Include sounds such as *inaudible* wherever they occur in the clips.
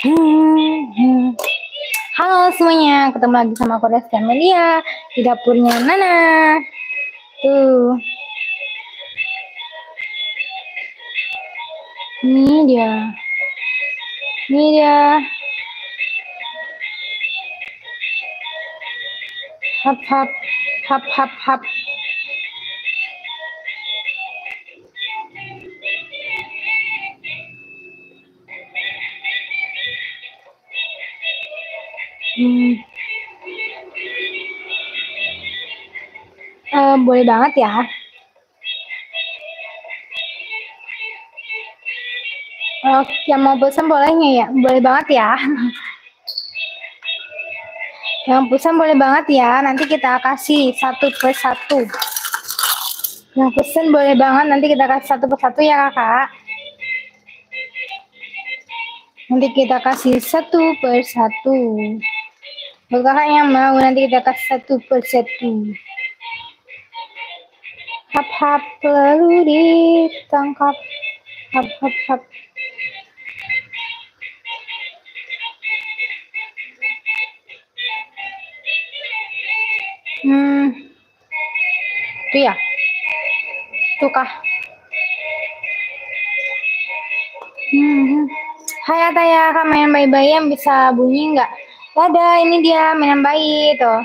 Halo semuanya, ketemu lagi sama aku Reski Amelia di dapurnya Nana. Tuh. Ini dia. Ini dia. Hap hap hap hap hap. Hmm. Eh, boleh banget ya. Oh, yang mau pesan bolehnya ya? Boleh banget ya. *laughs* Yang pesan boleh banget ya. Nanti kita kasih satu per satu. Yang pesan boleh banget. Nanti kita kasih satu per satu ya kakak. Nanti kita kasih satu per satu. Buat kakak yang mau nanti kita kasih satu per satu. Hap hap lalu ditangkap. Hap hap hap. Hmm. Itu ya. Tuh kah. Hmm. Hai Ataya, main bayi-bayi yang bisa bunyi nggak? Ada, ini dia mainan bayi tuh.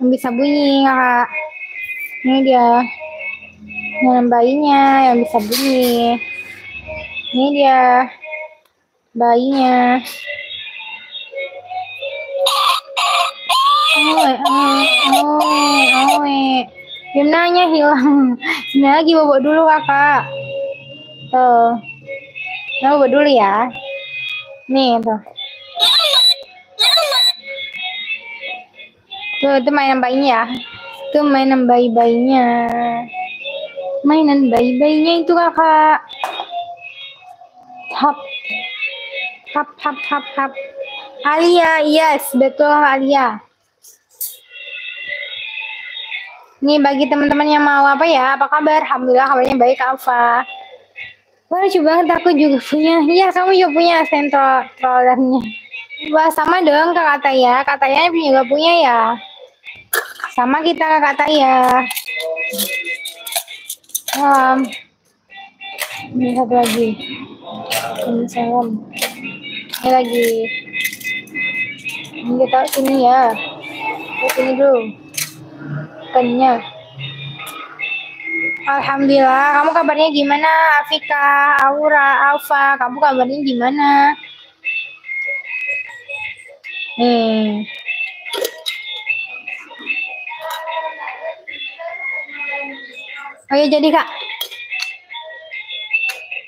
Yang bisa bunyi kakak. Ini dia. Mainan bayinya yang bisa bunyi. Ini dia. Bayinya. Oe, oe, oe. Gimnanya hilang. *laughs* Ini lagi bobo dulu kakak. Tuh. Nah, bobo dulu ya. Nih tuh. Tuh, itu mainan bayinya ya. Itu mainan bayi-bayinya. Mainan bayi-bayinya itu kakak. Hap. Hap, hap, hap, hap. Alia, yes, betul Alia. Nih bagi teman-teman yang mau apa ya, apa kabar? Alhamdulillah kabarnya baik Alfa. Wah lucu banget aku juga punya. Iya kamu juga punya sentro trollernya. Wah sama dong kak Taya. Kak Taya juga punya ya. Sama kita kak Taya. Um, ini satu lagi. Ini salam. Ini lagi. Ini kita sini ya. Ke sini dulu. Kenya. Alhamdulillah, kamu kabarnya gimana? Afika, Aura, Alfa, kamu kabarnya gimana? Nih. Oke, jadi kak.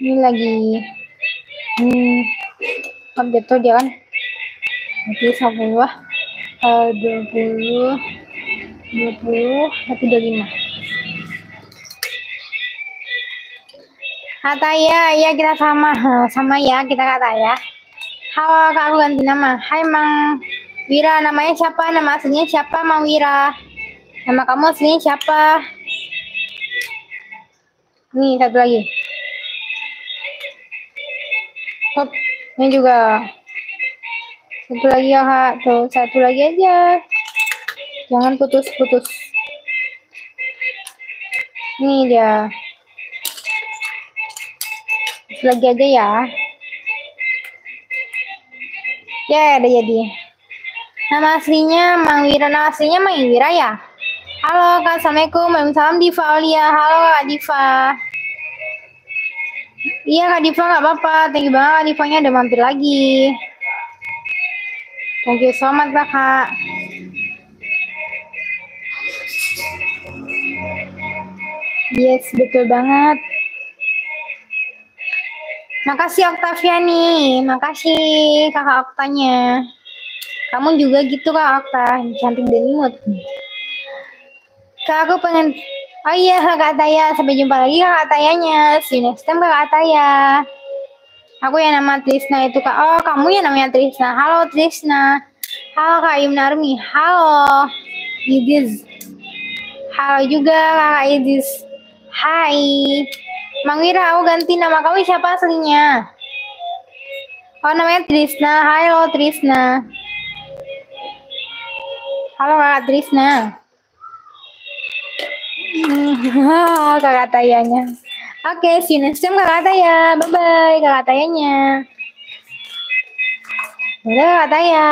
Ini lagi. Hmm. Update tuh dia kan. Nanti 10 lah. Uh, 20. 20. Tapi 25. Kata ya, ya kita sama, sama ya kita kata ya. Halo kak, aku ganti nama. Hai Mang Wira, namanya siapa? Nama aslinya siapa Mang Wira? Nama kamu aslinya siapa? Nih satu lagi. Hop, ini juga. Satu lagi ya kak, tuh satu lagi aja. Jangan putus-putus. Ini dia lagi aja ya. Ya, udah jadi. Nama aslinya Mang Wira, nama aslinya Mang Wira ya? Halo Kak, Assalamualaikum. Waalaikumsalam Diva Aulia. Halo Kak Diva. Iya Kak Diva nggak apa-apa. Thank you banget Kak Divanya udah mampir lagi. Thank you so much Kak. Yes, betul banget. Makasih Octavia nih, makasih kakak Oktanya. Kamu juga gitu kak Okta, cantik dan imut. Kak aku pengen, oh iya kakak Taya, sampai jumpa lagi kakak Tayanya. See you next time kakak Taya. Aku yang nama Trisna itu kak, oh kamu yang namanya Trisna. Halo Trisna. Halo kak Yumnarmi, halo Yudhiz. Halo juga kakak Yudhiz. Hai. Mang Wira, aku ganti nama kamu siapa aslinya? Oh namanya Trisna. Halo Trisna. Halo kakak Trisna. *laughs* kakak Tayanya. Oke, okay, see you next kakak Taya. Bye-bye kakak Tayanya. Udah kakak Taya.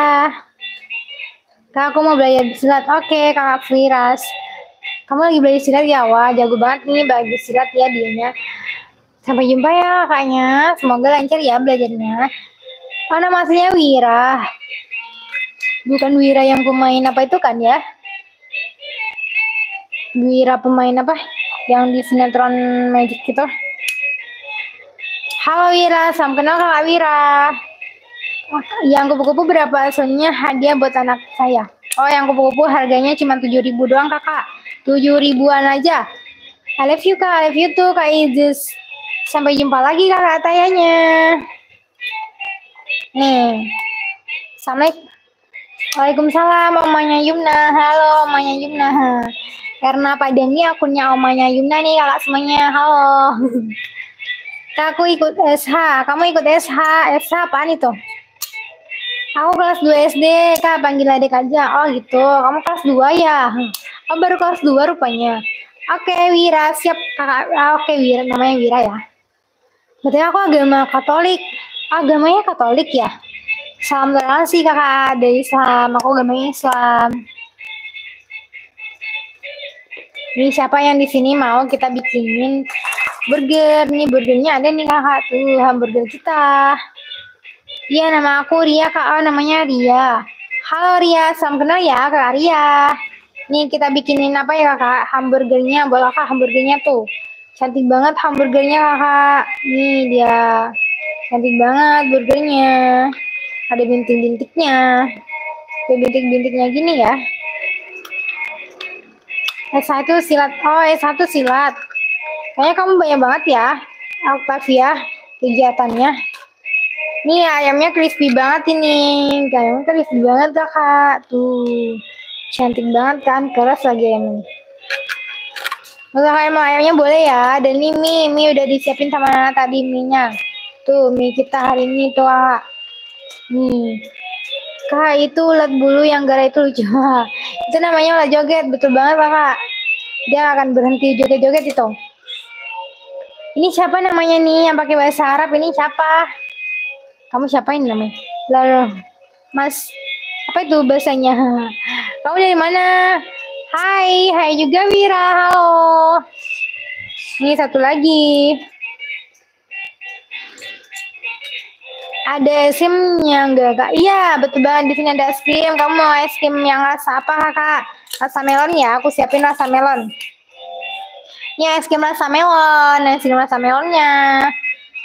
Kak, aku mau belajar silat. Oke, okay, kakak Firas. Kamu lagi belajar silat ya? Wah, jago banget nih belajar silat ya dianya. Sampai jumpa ya kakaknya. Semoga lancar ya belajarnya. Mana masnya Wira? Bukan Wira yang pemain apa itu kan ya? Wira pemain apa? Yang di sinetron Magic itu. Halo Wira, salam kenal kakak Wira. Yang kupu-kupu berapa soalnya hadiah buat anak saya? Oh, yang kupu-kupu harganya cuma tujuh ribu doang kakak. Tujuh ribuan aja. I love you kak, I love you tuh kak Izis. Sampai jumpa lagi kakak tayanya. Nih. Assalamualaikum. Waalaikumsalam omanya Yumna. Halo omanya Yumna. Karena pada ini akunnya omanya Yumna nih kakak semuanya. Halo. Aku ikut SH. Kamu ikut SH. SH apaan itu? Aku kelas 2 SD, Kak. Panggil adik aja. Oh gitu. Kamu kelas 2 ya? Oh baru kelas 2 rupanya. Oke, Wira. Siap, Kakak. Ah, oke, Wira. Namanya Wira ya. Berarti aku agama Katolik agamanya Katolik ya? Salam toleransi kakak dari Islam. Aku agamanya Islam. Ini siapa yang di sini mau kita bikinin burger? Nih burgernya ada nih kakak tuh hamburger kita. Iya nama aku Ria kak. Oh namanya Ria. Halo Ria, salam kenal ya kak Ria. Nih kita bikinin apa ya kakak? Hamburgernya, boleh kakak hamburgernya tuh. Cantik banget hamburgernya kakak. Nih dia. Cantik banget burgernya. Ada bintik-bintiknya. Ada bintik-bintiknya gini ya. S1 silat. Oh, S1 silat. Kayaknya kamu banyak banget ya, Octavia, kegiatannya. Nih ayamnya crispy banget ini. Ayamnya crispy banget kak. Tuh. Cantik banget kan, keras lagi ayamnya. Kalau kayak mau ayamnya boleh ya. Dan ini mie, mie udah disiapin sama tadi mie-nya. Tuh mie kita hari ini tuh kak. Nih. Kak itu ulat bulu yang gara itu lucu. *laughs* itu namanya ulat joget. Betul banget kakak. Dia akan berhenti joget-joget itu. Ini siapa namanya nih yang pakai bahasa Arab ini siapa? Kamu siapa ini namanya? Lalu Mas apa itu bahasanya? *laughs* Kamu dari mana? Hai, hai juga Wira. Halo. Ini satu lagi. Ada es krimnya enggak kak? Iya betul banget di sini ada es krim. Kamu mau es krim yang rasa apa kakak? Rasa melon ya? Aku siapin rasa melon. Ini es krim rasa melon, es krim rasa melonnya.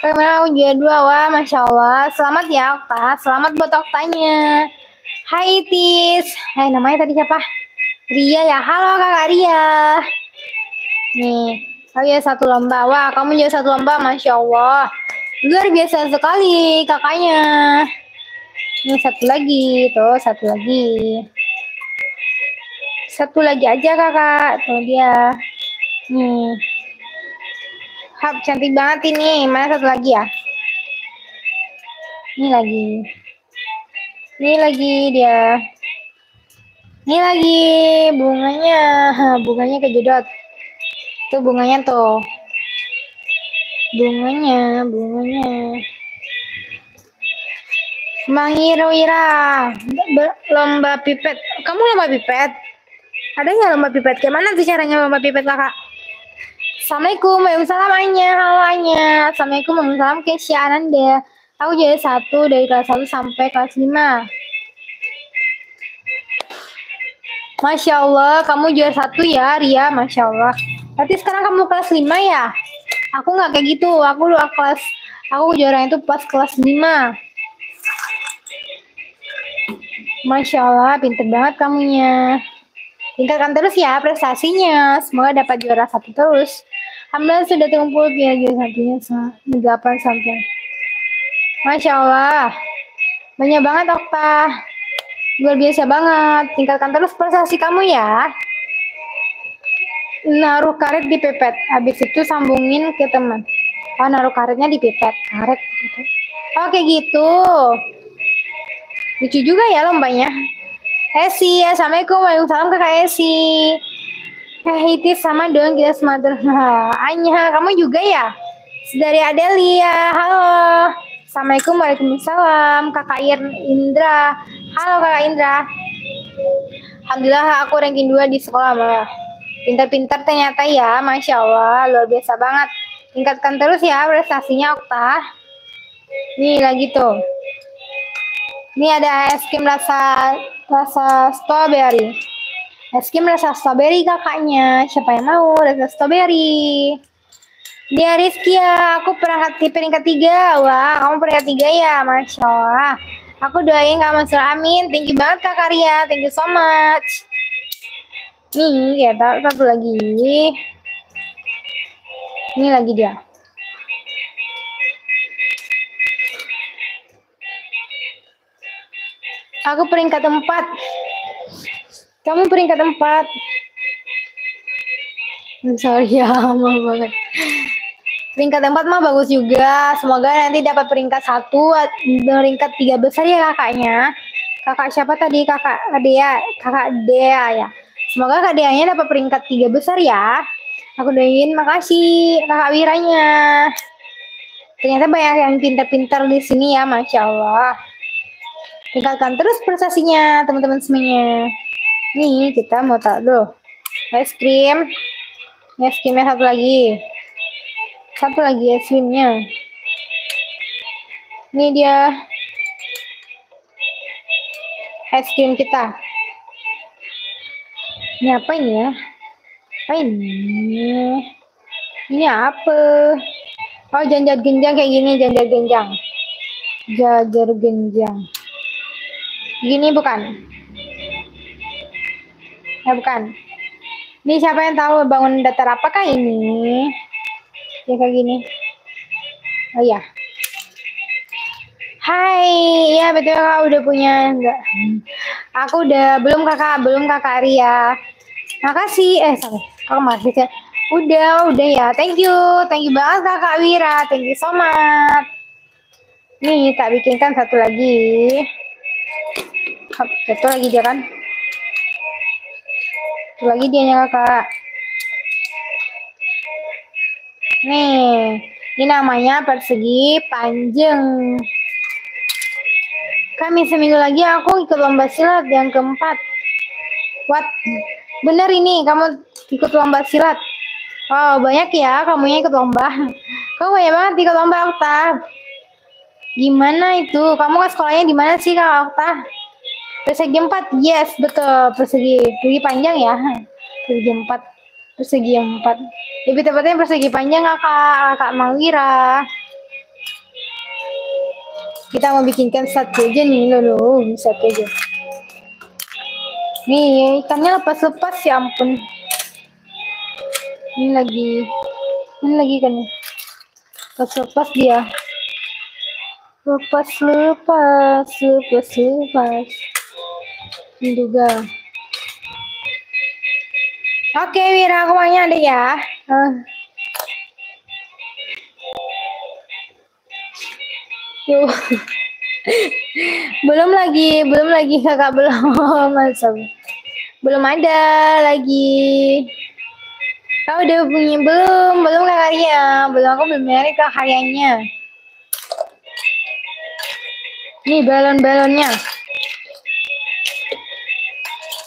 Kamera ujian dua, wah masya Allah. Selamat ya Okta, selamat buat Oktanya. Hai Tis, hai namanya tadi siapa? Ria ya, halo kakak Ria. Nih, oh ya satu lomba. Wah, kamu juga satu lomba, masya Allah. Luar biasa sekali kakaknya. Ini satu lagi, tuh satu lagi. Satu lagi aja kakak, tuh dia. Nih. Hap, cantik banget ini. Mana satu lagi ya? Ini lagi. Ini lagi dia. Ini lagi bunganya. Bunganya kejedot. Tuh bunganya tuh bunganya bunganya. Mangirwira lomba pipet. Kamu lomba pipet? Ada nggak lomba pipet? Gimana tuh caranya lomba pipet kakak? Assalamualaikum Waalaikumsalam Anya Halo Anya Assalamualaikum Waalaikumsalam Kesya Ananda. Aku jadi satu dari kelas 1 sampai kelas 5 Masya Allah, kamu juara satu ya, Ria. Masya Allah. Berarti sekarang kamu kelas 5 ya? Aku nggak kayak gitu. Aku lu kelas aku juara itu pas kelas 5. Masya Allah, pinter banget kamunya. Tingkatkan terus ya prestasinya. Semoga dapat juara satu terus. Alhamdulillah sudah terkumpul biar juara satunya delapan sampai. Masya Allah. Banyak banget Okta. Luar biasa banget. Tingkatkan terus prestasi kamu ya naruh karet di pepet habis itu sambungin ke teman Oh, naruh karetnya di pipet. Karet. Gitu. Oke gitu. Lucu juga ya lombanya. Esi, assalamualaikum, waalaikumsalam kakak Esi. Itu sama dong kita semater. *laughs* Anya, kamu juga ya? Dari Adelia, halo. Assalamualaikum, waalaikumsalam, kakak Indra. Halo kakak Indra. Alhamdulillah aku ranking 2 di sekolah malah. Pintar-pintar ternyata ya, Masya Allah, luar biasa banget. Tingkatkan terus ya prestasinya Okta. Nih lagi tuh. Ini ada es krim rasa rasa strawberry. Es krim rasa strawberry kakaknya. Siapa yang mau rasa strawberry? Dia Rizky ya, aku perangkat di peringkat tiga. Wah, kamu peringkat tiga ya, Masya Allah. Aku doain kamu selalu amin. Thank you banget Kak Karya. Thank you so much. Nih, ya satu lagi. Ini lagi dia. Aku peringkat empat. Kamu peringkat empat. Sorry *laughs* ya, maaf banget. Peringkat empat mah bagus juga. Semoga nanti dapat peringkat satu, peringkat tiga besar ya kakaknya. Kakak siapa tadi? Kakak Dea, kakak Dea ya. Semoga kak dapat peringkat tiga besar ya. Aku doain makasih kakak Wiranya. Ternyata banyak yang pintar-pintar di sini ya, Masya Allah. Tingkatkan terus prestasinya, teman-teman semuanya. Nih, kita mau tak dulu. Es krim. Es krimnya satu lagi. Satu lagi es krimnya. Ini dia es krim kita. Ini apa ini ya? apa ini? Ini apa? Oh, janjar genjang kayak gini, janjar genjang. Jajar genjang. Gini bukan? Ya bukan. Ini siapa yang tahu bangun datar apakah ini? Ya kayak gini. Oh ya. Hai, ya betul kakak udah punya enggak? Aku udah belum kakak, belum kakak Ria. Makasih. Eh, sorry. Oh masih ya. Udah, udah ya. Thank you. Thank you banget Kakak Wira. Thank you so much. Nih, tak bikinkan satu lagi. Satu lagi dia kan. Satu lagi dia kakak. Nih, ini namanya persegi panjang. Kami seminggu lagi aku ikut lomba silat yang keempat. What? Bener ini, kamu ikut lomba silat. Wow, banyak ya kamunya ikut lomba. *laughs* Kamu banyak banget ikut lomba, Okta. Gimana itu? Kamu ke sekolahnya di mana sih, Kak Okta? Persegi empat, yes, betul. Persegi, persegi panjang ya. Persegi empat, persegi empat. Lebih tepatnya persegi panjang, Kak, Kak Mawira. Kita mau bikinkan satu aja nih, loh, satu aja. Nih, ikannya lepas-lepas ya ampun. Ini lagi ini lagi kan lepas lepas dia. Lepas lepas lepas lepas. Ini juga. Oke Wira ke mana ada ya. Uh. *laughs* Belum lagi belum lagi kakak belum. *laughs* Masa belum ada lagi Kau udah punya belum? Belum kak Arya. Belum aku belum nyari kak karyanya. Nih balon-balonnya.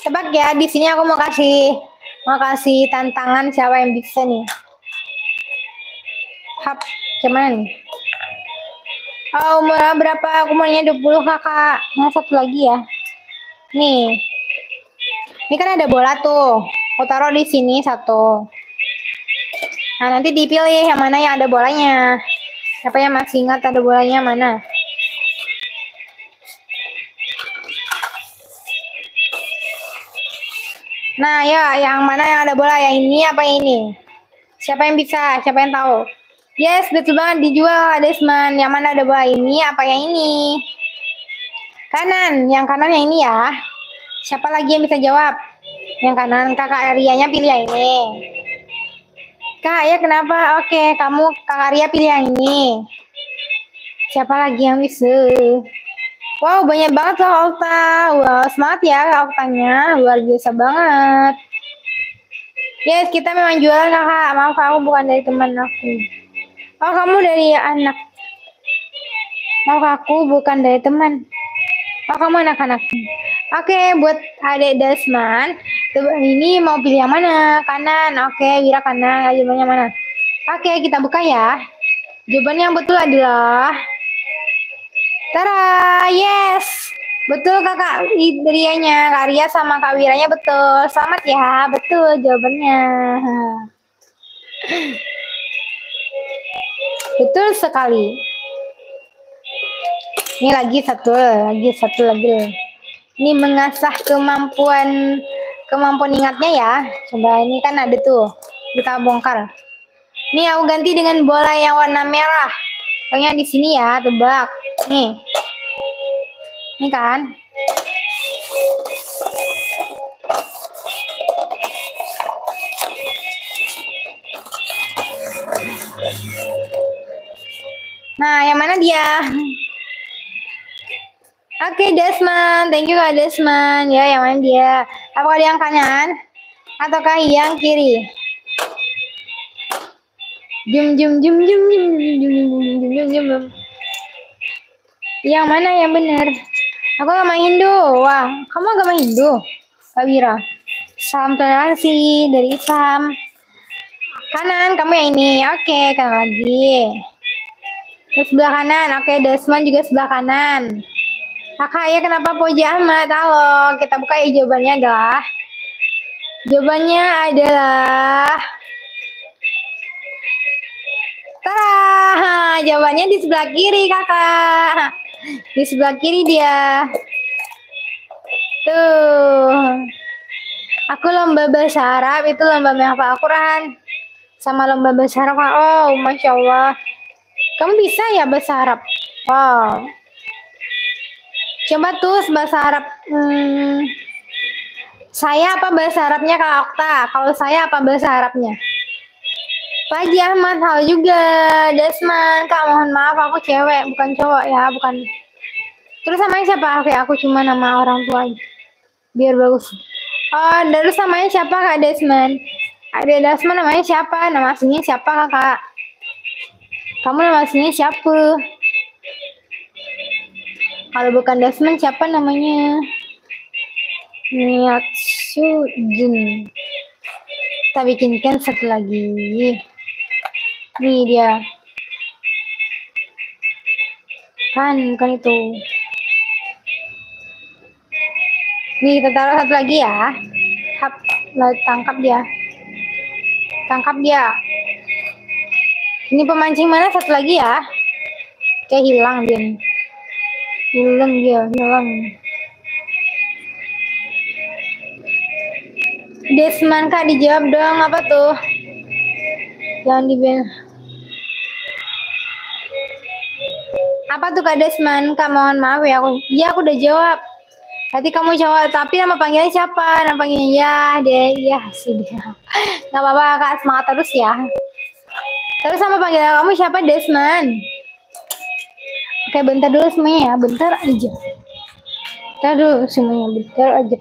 Tebak ya, di sini aku mau kasih mau kasih tantangan siapa yang bisa nih. Hap, gimana nih? Oh, umur berapa? Aku maunya 20 kakak. Nah, satu lagi ya. Nih. Ini kan ada bola tuh. Aku taruh di sini satu. Nah, nanti dipilih yang mana yang ada bolanya. Siapa yang masih ingat ada bolanya mana? Nah, ya, yang mana yang ada bola? Yang ini apa ini? Siapa yang bisa? Siapa yang tahu? Yes, betul banget dijual Desmond. Yang mana ada bola ini? Apa yang ini? Kanan, yang kanan yang ini ya. Siapa lagi yang bisa jawab? Yang kanan kakak Arianya pilih yang ini. Kak, ya kenapa? Oke, kamu Kak Arya pilih yang ini. Siapa lagi yang bisa? Wow, banyak banget loh Okta. Wow, semangat ya Oktanya. Luar biasa banget. Yes, kita memang jualan kakak. Maaf, aku bukan dari teman aku. Oh, kamu dari anak. Maaf, aku bukan dari teman. Oh, kamu anak-anak. Oke, buat adik Desman. Ini mau pilih yang mana? Kanan. Oke, Wira kanan. Jawabannya mana? Oke, kita buka ya. Jawabannya yang betul adalah Tara, yes. Betul kakak Idrianya, Karya sama Kak Wiranya betul. Selamat ya, betul jawabannya. Betul sekali. Ini lagi satu, lagi satu lagi. Ini mengasah kemampuan kemampuan ingatnya ya. Coba ini kan ada tuh, kita bongkar. Ini aku ganti dengan bola yang warna merah. Pokoknya di sini ya, tebak. Nih. Ini kan. Nah, yang mana dia? Oke, okay, Desmond. Thank you, Kak Desmond. Ya, yang mana dia? Apakah yang kanan? Ataukah yang kiri? Jum jum jum jum jum jum jum jum jum jum jum jum. Yang mana yang benar? Aku agama Hindu. Wah, kamu agama Hindu, Kak Wira. Salam toleransi dari Islam. Kanan, kamu yang ini. Oke, kanan lagi. Terus sebelah kanan. Oke, Desmond juga sebelah kanan. Kakak ya kenapa Poji Ahmad? Halo, kita buka ya jawabannya adalah Jawabannya adalah Tara, jawabannya di sebelah kiri kakak. Di sebelah kiri dia. Tuh. Aku lomba bahasa Arab itu lomba menghafal Al-Quran. Sama lomba bahasa Arab. Oh, Masya Allah. Kamu bisa ya bahasa Arab? Wow. Coba tuh bahasa Arab. Hmm, saya apa bahasa Arabnya Kak Okta? Kalau saya apa bahasa Arabnya? Pagi Ahmad, hal juga. Desman, Kak mohon maaf aku cewek, bukan cowok ya, bukan. Terus namanya siapa? Oke, aku cuma nama orang tua Biar bagus. Oh, terus namanya siapa Kak Desmond? Ada Desmond namanya siapa? Nama aslinya siapa Kakak? Kamu nama aslinya siapa? Kalau bukan Desmond siapa namanya? Niatsu Jun. Kita bikinkan satu lagi. Nih dia. Kan, kan itu. Nih kita taruh satu lagi ya. Hap, tangkap dia. Tangkap dia. Ini pemancing mana satu lagi ya? Kayak hilang dia nih. Hilang dia, hilang. Desman kak dijawab dong apa tuh? Jangan dibilang. Apa tuh Kak Desman? Kak mohon maaf ya aku. Ya aku udah jawab. Nanti kamu jawab, tapi nama panggilnya siapa? Nama panggilnya ya, deh, ya sih dia. Gak apa-apa kak, semangat terus ya. Terus sama panggilan kamu siapa Desman? Oke, bentar dulu semuanya ya, bentar aja. Bentar dulu semuanya, bentar aja.